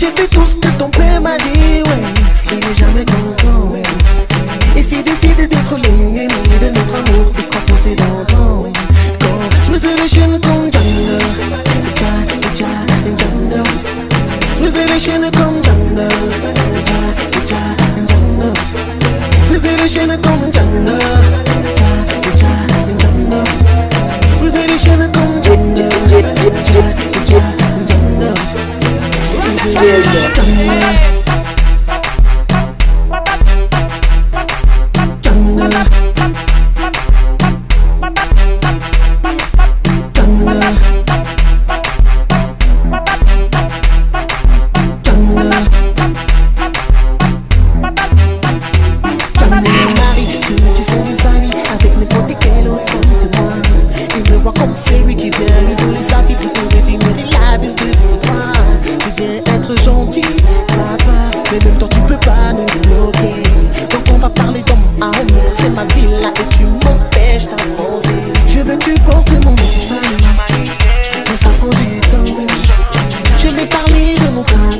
J'ai fait tout ce que ton père m'a dit ouais Il est jamais content Et s'il décide d'être l'ennemi de notre amour Il sera forcé d'entendre Quand je les chaînes comme Django Ja, ja, Django Je les chaînes comme Django Ja, ja, Django faisais les chaînes comme Django Ja, ja, Django faisais les chaînes comme Django Ja, ja, Django celui qui vient lui voler sa vie pour redémarrer la bise de ses droits. Tu viens être gentil, papa, mais même temps tu peux pas nous bloquer. Donc on va parler d'homme à homme, c'est ma vie là et tu m'empêches d'avancer. Je veux que tu portes mon nom mais ça prend du temps. Je vais parler de notre avenir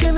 Trên